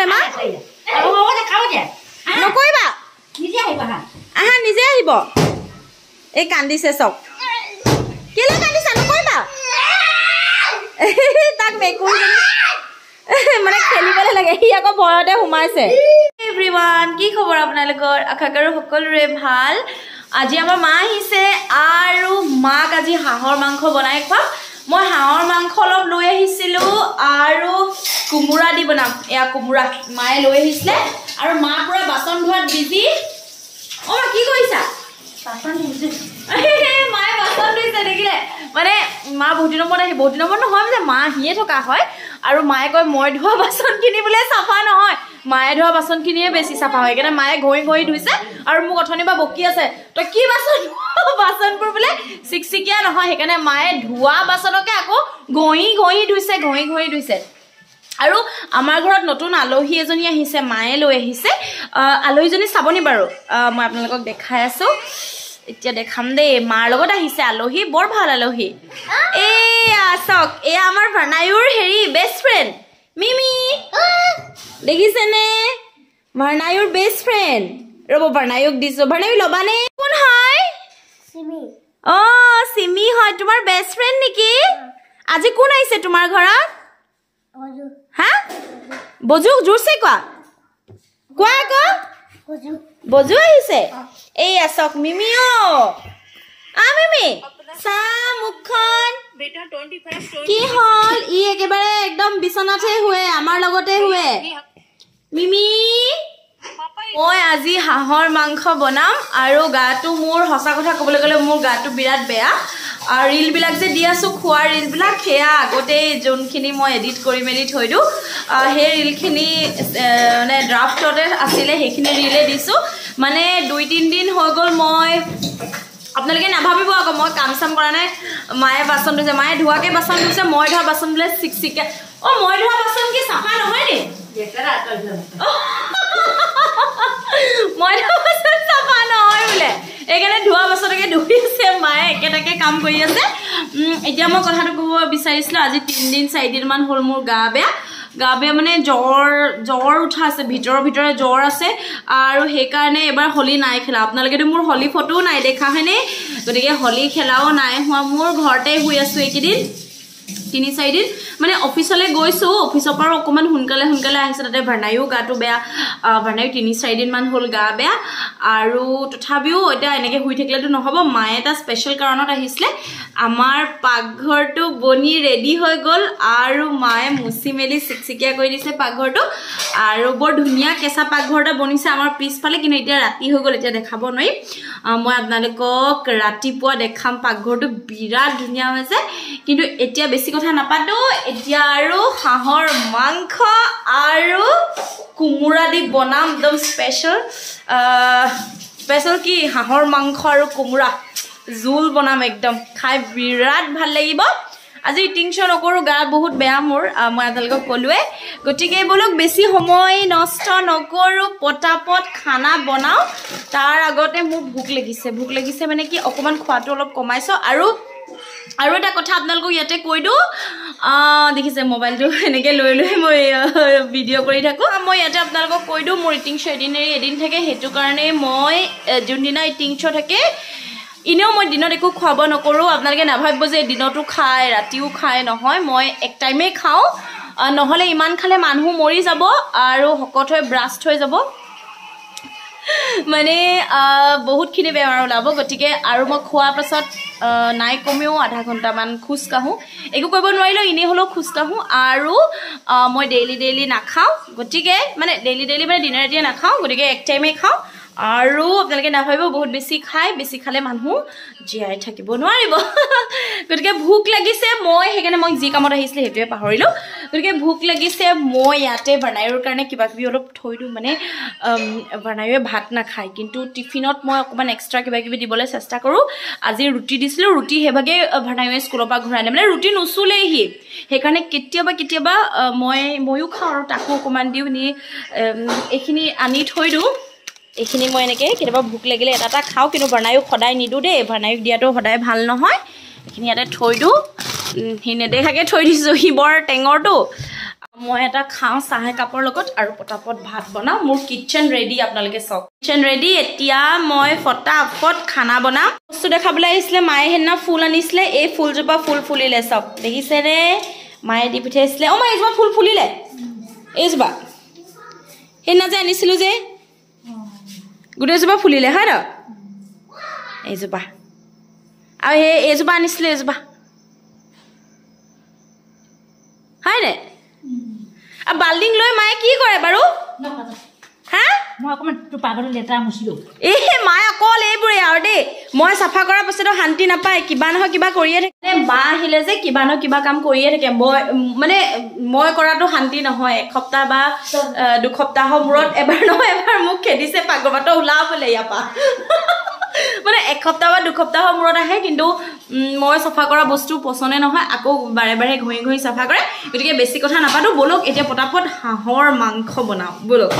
নহ'লে মা? নকৰিবা। আহা নিজে আহিব। এই কান্দিছে কান্দিছা? নকৰিবা। তাক মানে খেলিবলৈ লাগে। সি আকৌ ভয়তে সোমাইছে। এভৰিৱান কি খবৰ আপোনালোকৰ? আশা কৰোঁ সকলোৰে ভাল। আজি আমাৰ মা আহিছে আৰু মাক আজি হাঁহৰ মাংস বনাই খুৱাম। মই হাঁহৰ মাংস অলপ লৈ আহিছিলোঁ আৰু কোমোৰা দি বনাম। এয়া কোমোৰা মায়ে লৈ আহিছিলে আৰু মা পূৰা বাচন ধোৱাত বিজি অ মা কি কৰিছা? মায়ে বাচন ধুইছে দেখিলে। মানে মা বহুত দিনৰ মূৰত আহি বহুত দিনৰ মূৰত নহয় মানে মা আহিয়ে থকা হয়। আৰু মায়ে কয় মই ধোৱা বাচনখিনি বোলে চাফা নহয়। মায়ে ধোৱা বাচনখিনিয়ে বেছি চাফা হয়। সেইকাৰণে মায়ে ঘঁহি ঘঁহি ধুইছে আৰু মোক অথনিৰ পৰা বকি আছে। তই কি বাচন বাচনবোৰ বোলে চিকচিকীয়া নহয়। সেইকাৰণে মায়ে ধোৱা বাচনকে আকৌ ঘঁহি ঘঁহি ধুইছে ঘঁহি ঘঁহি ধুইছে। আৰু আমাৰ ঘৰত নতুন আলহী এজনী আহিছে মায়ে লৈ আহিছে। আলহীজনী চাবনি বাৰু। মই আপোনালোকক দেখাই আছোঁ। এতিয়া দেখাম দেই। মাৰ লগত আহিছে আলহী বৰ ভাল আলহী। এয়া চাওক এয়া আমাৰ ভাৰ্ণায়ুৰ হেৰি বেষ্ট ফ্ৰেণ্ড মিমি দেখিছেনে? ভাৰ্ণায়ুৰ বেষ্ট ফ্ৰেণ্ড ৰ'ব ভাৰ্ণায়ুক দিছোঁ। ভাৰ্ণায়ু ল'বানে? কোন হয়? অঁ চিমি হয়। তোমাৰ বেষ্ট ফ্ৰেণ্ড নেকি? আজি কোন আহিছে তোমাৰ ঘৰত? হা? বজু জোৰছে কোৱা। কোৱা আকৌ। বজু আহিছে। এইয়া চক মিমি অ। আ মিমি। চা মুখখন। কি হ'ল? ই একেবাৰে একদম বিচনাতহে শুৱে আমাৰ লগতে শুৱে। মিমি মই আজি হাঁহৰ মাংস বনাম আৰু গাটো মোৰ সঁচা কথা ক'বলৈ গ'লে মোৰ গাটো বিৰাট বেয়া। আৰু ৰিলবিলাক যে দি আছোঁ খোৱাৰ ৰিলবিলাক সেয়া আগতেই যোনখিনি মই এডিট কৰি মেলি থৈ দিওঁ সেই ৰিলখিনি মানে ড্ৰাফ্টতে আছিলে সেইখিনি ৰিলে দিছোঁ। মানে দুই তিনিদিন হৈ গ'ল মই আপোনালোকে নাভাবিব আকৌ মই কাম চাম কৰা নাই। মায়ে বাচন ধুইছে মায়ে ধোৱাকৈ বাচন ধুইছে মই ধোৱা বাচন বোলে চিক চিকে অঁ মই ধোৱা বাচন কি চাফা নহয় নি? মই ধোৱা বাচন চাফা নহয় বোলে। সেইকাৰণে ধোৱা বাচনকে ধুই আছে মায়ে একেটাকে কাম কৰি আছে। এতিয়া মই কথাটো ক'ব বিচাৰিছিলোঁ আজি তিনিদিন চাৰিদিনমান হ'ল মোৰ গা বেয়া। গা বেয়া মানে জ্বৰ জ্বৰ উঠা আছে ভিতৰৰ ভিতৰে জ্বৰ আছে আৰু সেইকাৰণে এবাৰ হোলী নাই খেলা। আপোনালোকেতো মোৰ হোলী ফটোও নাই দেখা হয়নে? গতিকে হোলী খেলাও নাই হোৱা মোৰ ঘৰতে শুই আছোঁ এইকেইদিন। তিনি চাৰিদিন মানে অফিচলৈ গৈছোঁ অফিচৰ পৰা অকণমান সোনকালে সোনকালে আহিছে তাতে ভাৰ্ণায়ো গাটো বেয়া ভাৰ্ণায়ো তিনি চাৰিদিনমান হ'ল গা বেয়া আৰু তথাপিও এতিয়া এনেকৈ শুই থাকিলেতো নহ'ব মায়ে এটা স্পেচিয়েল কাৰণত আহিছিলে আমাৰ পাকঘৰটো বনি ৰেডি হৈ গ'ল আৰু মায়ে মুচি মেলি চিকচিকীয়া কৰি দিছে পাকঘৰটো আৰু বৰ ধুনীয়া কেঁচা পাকঘৰ এটা বনিছে আমাৰ পিছফালে কিন্তু এতিয়া ৰাতি হৈ গ'ল এতিয়া দেখাব নোৱাৰিম মই আপোনালোকক ৰাতিপুৱা দেখাম পাকঘৰটো বিৰাট ধুনীয়া হৈছে কিন্তু এতিয়া কথা নাপাতোঁ। এতিয়া আৰু হাঁহৰ মাংস আৰু কোমোৰা দি বনাম একদম স্পেচিয়েল স্পেচিয়েল কি? হাঁহৰ মাংস আৰু কোমোৰা। জোল বনাম একদম। খাই বিৰাট ভাল লাগিব। আজি শ্ব' নকৰোঁ গা বহুত বেয়া মোৰ মই আপোনালোকক ক'লোৱে। গতিকে বোলক বেছি সময় নষ্ট নকৰোঁ পটাপট খানা বনাওঁ। তাৰ আগতে মোৰ ভোক লাগিছে। ভোক লাগিছে মানে কি অকণমান খোৱাটো অলপ কমাইছোঁ আৰু আৰু এটা কথা আপোনালোকক ইয়াতে কৈ দিওঁ। দেখিছে মোবাইলটো এনেকৈ লৈ লৈ মই ভিডিঅ' কৰি থাকোঁ। মই ইয়াতে আপোনালোকক কৈ দিওঁ মোৰ ইটিং শ্ব' এদিন এৰি এদিন থাকে সেইটো কাৰণে মই যোনদিনা ইটিং শ্ব' থাকে এনেও মই দিনত একো খুৱাব নকৰোঁ। আপোনালোকে নাভাবিব যে দিনতো খায় ৰাতিও খায় নহয়। মই এক টাইমেই খাওঁ। নহ'লে ইমান খালে মানুহ মৰি যাব আৰু শকত হৈ ব্ৰাষ্ট হৈ যাব। মানে বহুতখিনি বেমাৰ ওলাব। গতিকে আৰু মই খোৱাৰ পাছত নাই কমেও আধা ঘণ্টামান খোজকাঢ়োঁ একো কৰিব নোৱাৰিলেও এনেই হ'লেও খোজকাঢ়োঁ আৰু মই ডেইলি ডেইলি নাখাওঁ। গতিকে মানে ডেইলি ডেইলি মানে দিনে ৰাতিয়ে নাখাওঁ গতিকে এক টাইমেই খাওঁ। আৰু আপোনালোকে নাভাবিব বহুত বেছি খায় বেছি খালে মানুহ জীয়াই থাকিব নোৱাৰিব। গতিকে ভোক লাগিছে মই সেইকাৰণে মই যি কামত আহিছিলে সেইটোৱে পাহৰিলোঁ। গতিকে ভোক লাগিছে মই ইয়াতে বনায়ৰ কাৰণে কিবা কিবি অলপ থৈ দিওঁ মানে বনায়ে ভাত নাখায়। কিন্তু টিফিনত মই অকণমান এক্সট্ৰা কিবা কিবি দিবলৈ চেষ্টা কৰোঁ। আজি ৰুটি দিছিলোঁ ৰুটি সেইভাগে ভাৰ্ণায়ে স্কুলৰ পৰা ঘূৰাই আনে। মানে ৰুটি নুচুলেহি। সেইকাৰণে কেতিয়াবা কেতিয়াবা মই ময়ো খাওঁ আৰু তাকো অকণমান দিওঁ নি এইখিনি আনি থৈ দিওঁ। এইখিনি মই এনেকৈ কেতিয়াবা ভোক লাগিলে এটা এটা খাওঁ কিন্তু ভাৰ্ণায়ুক সদায় নিদিওঁ দেই। ভাৰ্ণায়ুক দিয়াটো সদায় ভাল নহয়। এইখিনি ইয়াতে থৈ দিওঁ। সি নেদেখাকৈ থৈ দিছোঁ সি বৰ টেঙৰটো। মই এটা খাওঁ চাহ একাপৰ লগত আৰু পটাপট ভাত বনাওঁ। মোৰ কিটচেন ৰেডি আপোনালোকে চাওক। কিটচেন ৰেডি এতিয়া মই ফটাফট খানা বনাম। বস্তু দেখাবলৈ আহিছিলে মায়ে সেইদিনা ফুল আনিছিলে। এই ফুলজোপা ফুল ফুলিলে চাওক। দেখিছেনে? মায়ে দি পঠিয়াইছিলে। অঁ মই এইজোপা ফুল ফুলিলে। এইজোপা। সেইদিনা যে আনিছিলোঁ যে গোটেইজোপা ফুলিলে হয় ন? এইজোপা আৰু সেই এইজোপা আনিছিলোঁ এইজোপা হয়নে আৰু বাল্টিং লৈ মায়ে কি কৰে বাৰু? হা? মই অকণমান তোৰ পাকঘৰটো লেতেৰা মুচিলোঁ। এই মায়ে অকল এইবোৰে আৰু দেই। মই চাফা কৰাৰ পাছতো শান্তি নাপায় কিবা নহয় কিবা কৰিয়ে থাকে। মা আহিলে যে কিবা নহয় কিবা কাম কৰিয়ে থাকে। মই মানে মই কৰাটো শান্তি নহয়। এসপ্তাহ বা দুসপ্তাহৰ মূৰত এবাৰ নহয় এবাৰ মোক পাতৰ ওলাবলৈ ইয়াৰ পৰা। মানে এসপ্তাহ বা দুসপ্তাহৰ মূৰত আহে কিন্তু মই চাফা কৰা বস্তু পচন্দে নহয় আকৌ বাৰে বাৰে ঘঁহি ঘঁহি চাফা কৰে। গতিকে বেছি কথা নাপাতো ব'লক এতিয়া পটাপট হাঁহৰ মাংস বনাওঁ ব'লক।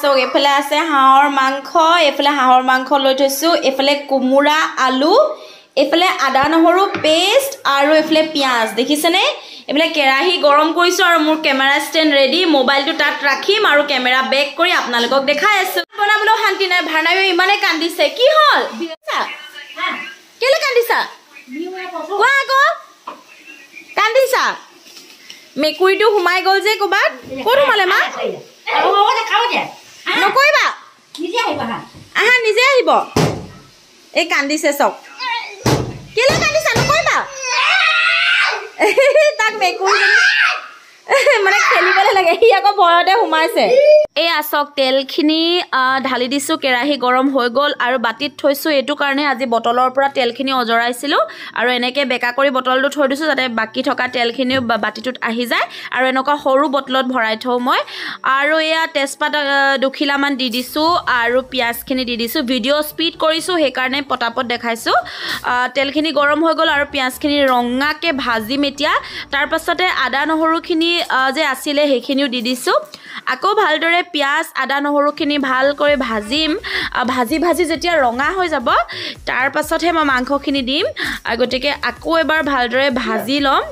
চাওক এইফালে আছে হাঁহৰ মাংস এইফালে হাঁহৰ মাংস লৈ থৈছোঁ। এইফালে কোমোৰা আলু এইফালে আদা নহৰু পেষ্ট আৰু এইফালে পিঁয়াজ দেখিছেনে? এইফালে কেৰাহী গৰম কৰিছোঁ আৰু মোৰ কেমেৰা ষ্টেণ্ড ৰেডি মোবাইলটো তাত ৰাখিম আৰু কেমেৰা বেক কৰি আপোনালোকক দেখাই আছোঁ। বনাবলৈও শান্তি নাই ভাৰ্ণায়ো ইমানেই কান্দিছে। কি হ'ল? কেলে কান্দিছা? কোৱা আকৌ। কান্দিছা? মেকুৰীটো সোমাই গ'ল যে ক'ৰবাত? ক'ত সোমালে মা? নকৰিবা। আহা নিজে আহিব। এই কান্দিছে চক কেলে তাক মেকুৰী মানে খেলিবলৈ লাগে। সি আকৌ ভয়তে সোমাইছে। এয়া চাওক তেলখিনি ঢালি দিছোঁ কেৰাহী গৰম হৈ গ'ল আৰু বাতিত থৈছোঁ। এইটো কাৰণে আজি বটলৰ পৰা তেলখিনি অজৰাইছিলোঁ আৰু এনেকৈ বেকা কৰি বটলটো থৈ দিছোঁ যাতে বাকী থকা তেলখিনিও বাতিটোত আহি যায়। আৰু এনেকুৱা সৰু বটলত ভৰাই থওঁ মই। আৰু এয়া তেজপাত দুখিলামান দি দিছোঁ আৰু পিঁয়াজখিনি দি দিছোঁ। ভিডিঅ' স্পীড কৰিছোঁ সেইকাৰণে পটাপট দেখাইছোঁ। তেলখিনি গৰম হৈ গ'ল আৰু পিঁয়াজখিনি ৰঙাকৈ ভাজিম এতিয়া। তাৰপাছতে আদা নহৰুখিনি যে আছিলে সেইখিনিও দি দিছোঁ। আকৌ ভালদৰে পিঁয়াজ আদা নহৰুখিনি ভালকৈ ভাজিম। ভাজি ভাজি যেতিয়া ৰঙা হৈ যাব তাৰ পাছতহে মই মাংসখিনি দিম। গতিকে আকৌ এবাৰ ভালদৰে ভাজি ল'ম।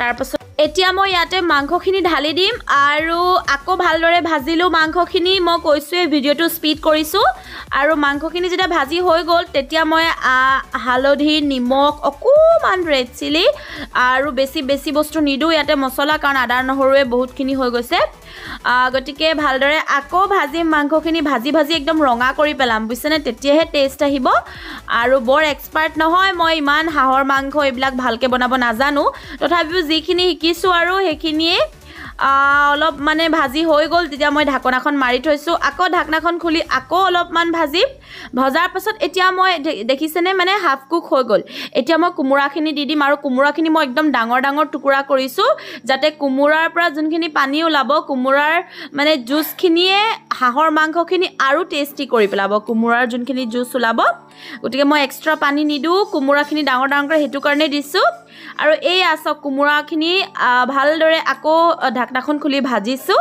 তাৰপাছত এতিয়া মই ইয়াতে মাংসখিনি ঢালি দিম আৰু আকৌ ভালদৰে ভাজিলোঁ মাংসখিনি। মই কৈছোঁৱেই ভিডিঅ'টো স্পীড কৰিছোঁ। আৰু মাংসখিনি যেতিয়া ভাজি হৈ গ'ল তেতিয়া মই হালধি নিমখ অকণমান ৰেড চিলি আৰু বেছি বেছি বস্তু নিদিওঁ। ইয়াতে মছলা কাৰণ আদা নহৰুৱে বহুতখিনি হৈ গৈছে। গতিকে ভালদৰে আকৌ ভাজিম মাংসখিনি ভাজি ভাজি একদম ৰঙা কৰি পেলাম। বুজিছেনে? তেতিয়াহে টেষ্ট আহিব। আৰু বৰ এক্সপাৰ্ট নহয় মই ইমান হাঁহৰ মাংস এইবিলাক ভালকৈ বনাব নাজানো। তথাপিও যিখিনি শিকিছোঁ আৰু সেইখিনিয়ে অলপ মানে ভাজি হৈ গ'ল তেতিয়া মই ঢাকনাখন মাৰি থৈছোঁ। আকৌ ঢাকনাখন খুলি আকৌ অলপমান ভাজিম ভজাৰ পাছত এতিয়া মই দেখিছেনে মানে হাফ কুক হৈ গ'ল। এতিয়া মই কোমোৰাখিনি দি দিম আৰু কোমোৰাখিনি মই একদম ডাঙৰ ডাঙৰ টুকুৰা কৰিছোঁ যাতে কোমোৰাৰ পৰা যোনখিনি পানী ওলাব কোমোৰাৰ মানে জুচখিনিয়ে হাঁহৰ মাংসখিনি আৰু টেষ্টি কৰি পেলাব কোমোৰাৰ যোনখিনি জুচ ওলাব। গতিকে মই এক্সট্ৰা পানী নিদিওঁ কোমোৰাখিনি ডাঙৰ ডাঙৰকৈ সেইটো কাৰণেই দিছোঁ। আৰু এই আচক কোমোৰাখিনি ভালদৰে আকৌ ঢাকনাখন খুলি ভাজিছোঁ।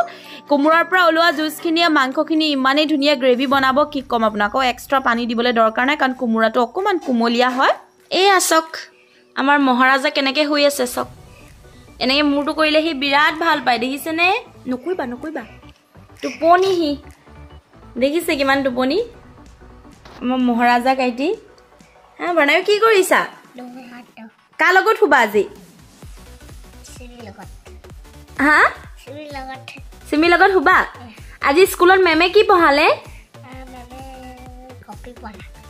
কোমোৰাৰ পৰা ওলোৱা জুচখিনিয়ে মাংসখিনি ইমানেই ধুনীয়া গ্ৰেভি বনাব কি ক'ম আপোনাক। আকৌ এক্সট্ৰা পানী দিবলৈ দৰকাৰ নাই কাৰণ কোমোৰাটো অকণমান কোমলীয়া হয়। এই আচক আমাৰ মহাৰাজা কেনেকৈ শুই আছে চক এনেকৈ মূৰটো কৰিলে সি বিৰাট ভাল পায় দেখিছেনে? নকৰিবা নকৰিবা। টোপনি সি। দেখিছে কিমান টোপনি? আমাৰ মহাৰাজা কাইটি। হা বনাই কি কৰিছা? কাৰ লগত শুবা আজি? হা? চিমিৰ লগত। শুবা? আজি স্কুলত মেমে কি পঢ়ালে?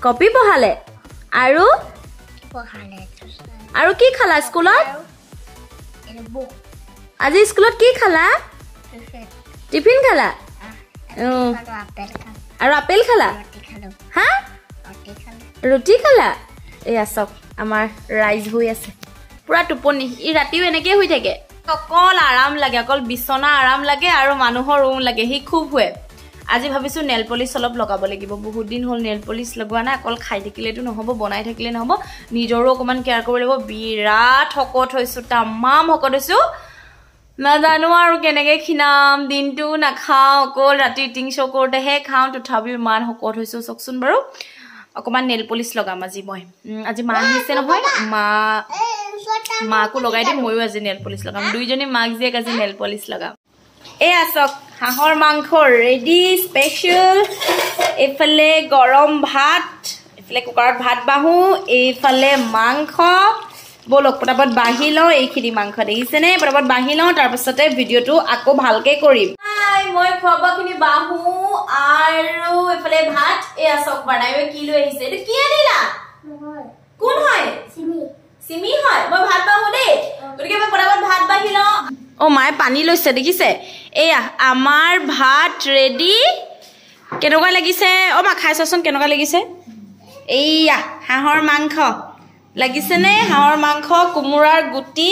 কপি পঢ়ালে। আৰু? আৰু কি খালা স্কুলত? আজি স্কুলত কি খালা? টিফিন। খালা? আৰু আপেল খালা? হা? ৰুটি খালা? এয়া চাওক আমাৰ ৰাইজ হৈ আছে। পুৰা টোপনি ই ৰাতিও এনেকৈ শুই থাকে। অকল আৰাম লাগে অকল বিচনা আৰাম লাগে আৰু মানুহৰ ৰুম লাগে সি খুব শুৱে। আজি ভাবিছোঁ নেল পলিচ অলপ লগাব লাগিব। বহুত দিন হ'ল নেল পলিচ লগোৱা নাই অকল খাই থাকিলেতো নহ'ব বনাই থাকিলে নহ'ব। নিজৰো অকণমান কেয়াৰ কৰিব লাগিব। বিৰাট শকত হৈছোঁ তামাম শকত হৈছোঁ। নাজানো আৰু কেনেকৈ খীণাম দিনটো নাখাওঁ অকল ৰাতি ইটিং শ্ব' কৰোঁতেহে খাওঁ তথাপিও ইমান শকত হৈছোঁ। চাওকচোন বাৰু। অকণমান নেল পলিচ লগাম আজি মই। আজি মা আহিছে নহয়। মা মাকো লগাই দিম ময়ো আজি নেল পলিচ লগাম। দুইজনী মাক জীয়েক আজি নেল পলিচ লগাম। এয়া চাওক হাঁহৰ মাংস ৰেডি স্পেচিয়েল এইফালে গৰম ভাত এইফালে কুকাৰত ভাত বাঢ়ো। এইফালে মাংস। ব'লক পটাপট বাঢ়ি লওঁ। এইখিনি মাংস দেখিছেনে? পটাপট বাঢ়ি লওঁ। তাৰপাছতে ভিডিঅ'টো আকৌ ভালকে কৰিম। হাই মই খোৱা বোৱাখিনি বাঢ়ো আৰু এইফালে ভাত এয়া বনাই কি লৈ আহিছে? এইটো কি আনিলা কোন হয়? চিমি। হয়? মই ভাত দেই। গতিকে মই পটাপট ভাত বাঢ়ি লওঁ। অ' মায়ে পানী লৈছে দেখিছে? এয়া আমাৰ ভাত ৰেডি কেনেকুৱা লাগিছে? অ' মা খাই চাচোন কেনেকুৱা লাগিছে? এইয়া হাঁহৰ মাংস। লাগিছেনে? হাঁহৰ মাংস কোমোৰাৰ গুটি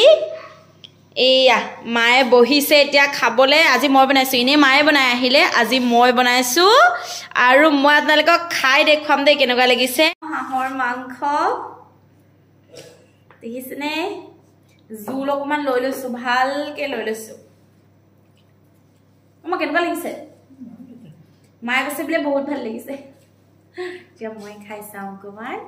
এইয়া মায়ে বহিছে এতিয়া খাবলৈ আজি মই বনাইছোঁ। এনেই মায়ে বনাই আহিলে আজি মই বনাইছোঁ। আৰু মই আপোনালোকক খাই দেখুৱাম দেই কেনেকুৱা লাগিছে। হাঁহৰ মাংস। দেখিছেনে? জোল অকণমান লৈ লৈছোঁ ভালকৈ লৈ লৈছোঁ। মই কেনেকুৱা লাগিছে? মায়ে কৈছে বোলে বহুত ভাল লাগিছে। এতিয়া মই খাই চাওঁ অকণমান।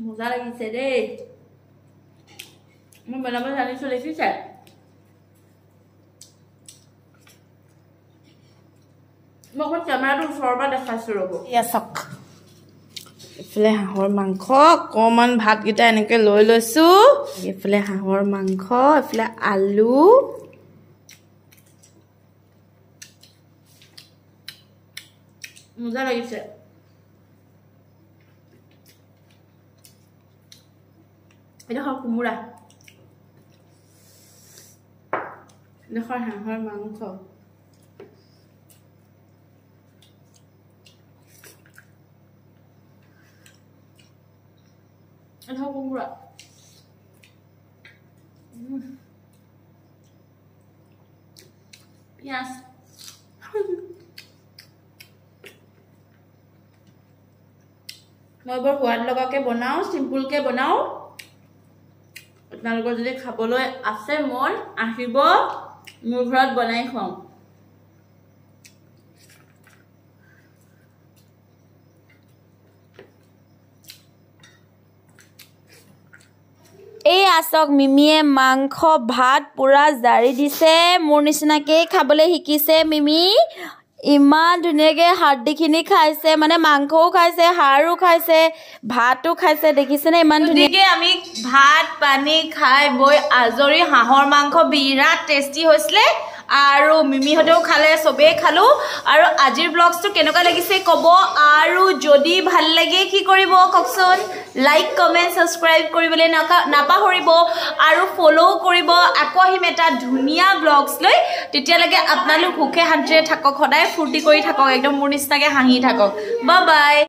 মজা লাগিছে দেই মই বনাব জানিছো দেখিছে মই অকণ কেমেৰাটো ওচৰৰ পৰা দেখাইছো ৰ'ব এয়া চাওক এইফালে হাঁহৰ মাংস অকণমান ভাতকেইটা এনেকৈ লৈ লৈছোঁ এইফালে হাঁহৰ মাংস এইফালে আলু মজা লাগিছে এডোখৰ কোমোৰা এডোখৰ হাঁহৰ মাংস এডোখৰ কোমোৰা উম। পিঁয়াজ মই বৰ সোৱাদ লগাকৈ বনাওঁ চিম্পুলকৈ বনাওঁ আপোনালোকৰ যদি খাবলৈ আছে মন আহিব। মোৰ ঘৰত বনাই খুৱাওঁ। এই আচক মিমিয়ে মাংস ভাত পূৰা জাৰি দিছে। মোৰ নিচিনাকেই খাবলৈ শিকিছে মিমি। ইমান ধুনীয়াকৈ হাৰ্দিখিনি খাইছে মানে মাংসও খাইছে হাড়ো খাইছে ভাতো খাইছে দেখিছেনে ইমান ধুনীয়াকৈ আমি ভাত পানী খাই বৈ আজৰি হাঁহৰ মাংস বিৰাট টেষ্টি হৈছিলে। আৰু মিমিহঁতেও খালে চবেই খালোঁ। আৰু আজিৰ ব্লগছটো কেনেকুৱা লাগিছে ক'ব। আৰু যদি ভাল লাগে কি কৰিব কওকচোন? লাইক কমেণ্ট ছাবস্ক্ৰাইব কৰিবলৈ নাপাহৰিব। আৰু ফ'ল' কৰিব। আকৌ আহিম এটা ধুনীয়া ব্লগছ লৈ। তেতিয়ালৈকে আপোনালোক সুখে শান্তিৰে থাকক সদায় ফূৰ্তি কৰি থাকক। একদম মোৰ নিচিনাকৈ হাঁহি থাকক। বা বাই